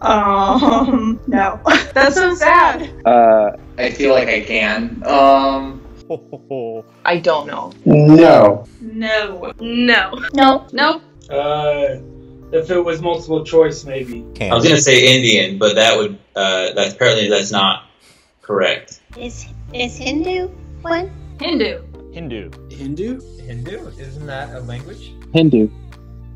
Um, no. That's so sad. Uh, I feel like I can. Um, I don't know. no. No. No. No. No. Uh, if it was multiple choice, maybe. Can't. I was gonna say Indian, but that would uh, that's apparently that's not correct. Is is Hindu one? Hindu. Hindu. Hindu? Hindu? Isn't that a language? Hindu.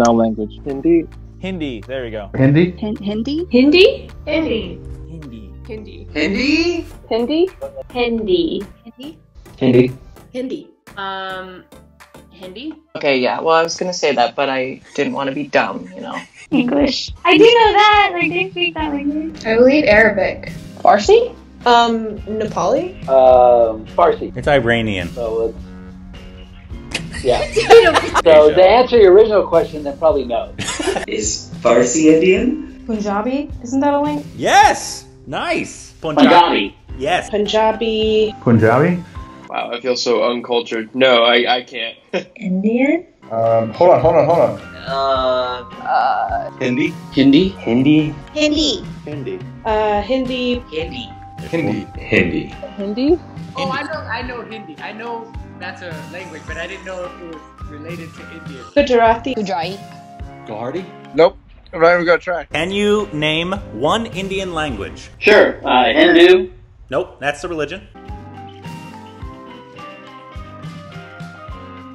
No language. Hindi. Hindi. There we go. Hindi. Hin- Hindi? Hindi. Hindi. Hindi. Hindi. Hindi? Hindi. Hindi. Hindi? Hindi. Hindi. Um, Hindi? Okay, yeah. Well, I was gonna say that, but I didn't want to be dumb, you know. English. I do know that. Like they speak that language. I believe Arabic. Farsi? Um, Nepali? Um, Farsi. It's Iranian. So it's yeah. so to answer your original question, then probably no. Is Farsi Indian? Punjabi? Isn't that a language? Yes. Nice. Punjabi. Yes. Punjabi. Punjabi? Wow, I feel so uncultured. No, I, I can't. Indian? Um, hold on, hold on, hold on. Uh, Uh, Hindi? Hindi? Hindi. Hindi. Hindi. Uh, Hindi. Hindi. Hindi. Hindi. Hindi? Oh, I know, I know Hindi. I know that's a language, but I didn't know if it was related to Indian. Gujarati. Gujarati. Gujarati? Nope, I'm not even gonna try. Can you name one Indian language? Sure. Uh, Hindu. Nope, that's the religion.